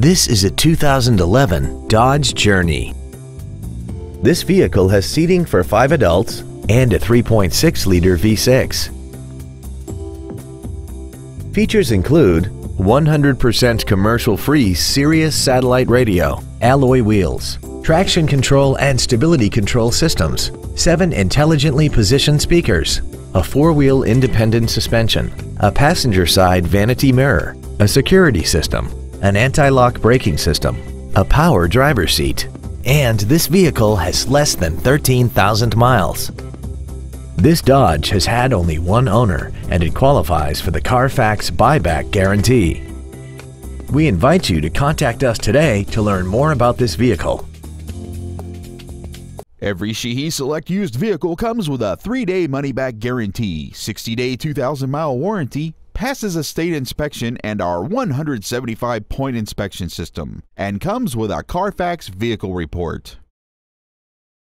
This is a 2011 Dodge Journey. This vehicle has seating for five adults and a 3.6-liter V6. Features include 100% commercial-free Sirius satellite radio, alloy wheels, traction control and stability control systems, seven intelligently positioned speakers, a four-wheel independent suspension, a passenger side vanity mirror, a security system, an anti-lock braking system, a power driver's seat, and this vehicle has less than 13,000 miles. This Dodge has had only one owner and it qualifies for the Carfax buyback guarantee. We invite you to contact us today to learn more about this vehicle. Every Sheehy Select used vehicle comes with a 3-day money-back guarantee, 60-day 2,000-mile warranty, passes a state inspection and our 175-point inspection system, and comes with a Carfax vehicle report.